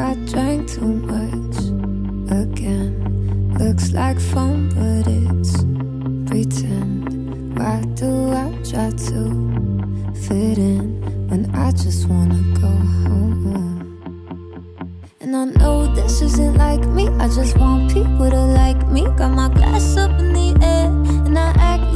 I drank too much again. Looks like fun, but it's pretend. Why do I try to fit in when I just wanna go home? And I know this isn't like me. I just want people to like me. Got my glass up in the air, and I act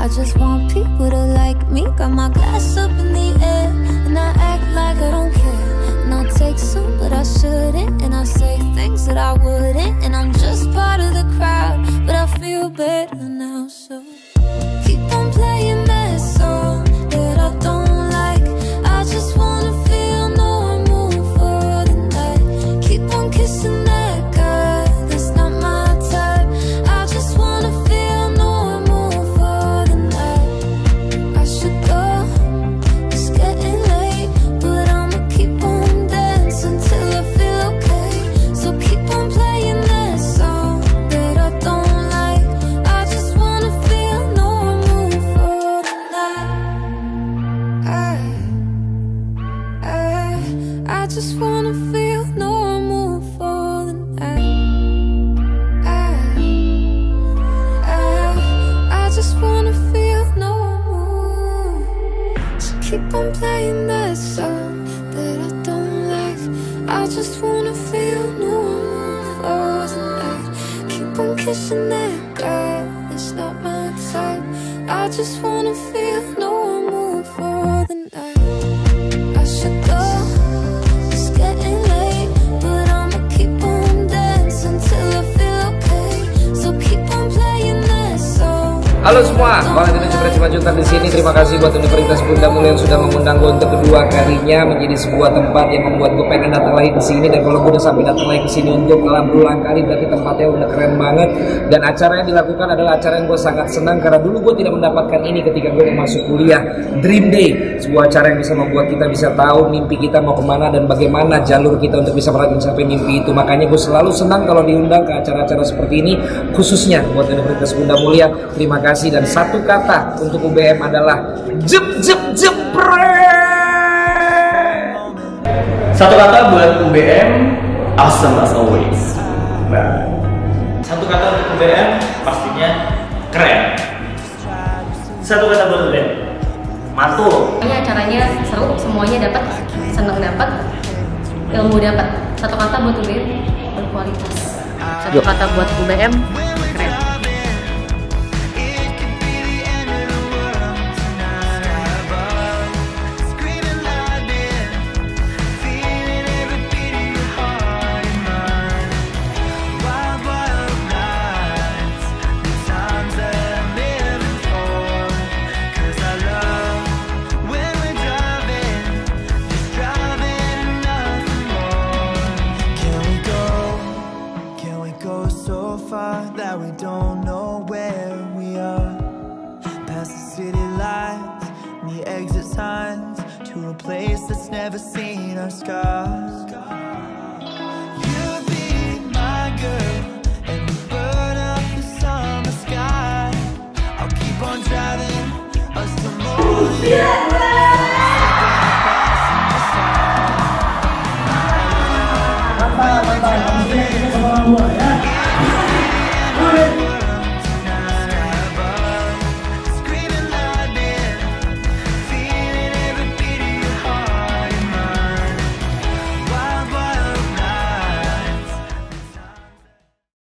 I just want people to like me. Got my glass up in the air, and I act like I don't care. And I take some, but I shouldn't. And I say things that I wouldn't. And I'm just part of the crowd, but I feel better now. So just wanna feel normal for the night. I, I, I just wanna feel normal. So keep on playing that song that I don't like. I just wanna feel normal for the night. Keep on kissing that guy, it's not my type. I just wanna feel normal for the night. Halo semua, Valentino Cipresi Juntar di sini. Terima kasih buat Universitas Bunda Mulia yang sudah mengundang gue untuk kedua kalinya menjadi sebuah tempat yang membuat gue pengen datang lagi ke sini. Dan kalau gue udah sampai datang lagi ke sini untuk berulang kali, berarti tempatnya udah keren banget. Dan acara yang dilakukan adalah acara yang gue sangat senang karena dulu gue tidak mendapatkan ini ketika gue masuk kuliah. Dream Day, sebuah acara yang bisa membuat kita bisa tahu mimpi kita mau ke mana dan bagaimana jalur kita untuk bisa mencapai mimpi itu. Makanya gue selalu senang kalau diundang ke acara-acara seperti ini, khususnya buat Universitas Bunda Mulia. Terima kasih dan satu kata untuk UBM adalah jep jep jepret. Satu kata buat UBM, awesome as always. Nah, satu kata untuk UBM pastinya keren. Satu kata buat UBM, mantul. Pokoknya acaranya seru, semuanya dapat, seneng dapat, ilmu dapat. Satu kata buat UBM berkualitas. Satu kata buat UBM the exit signs to a place that's never seen our scars. You be my girl and we burn up the summer sky. I'll keep on driving us to more. Mantap,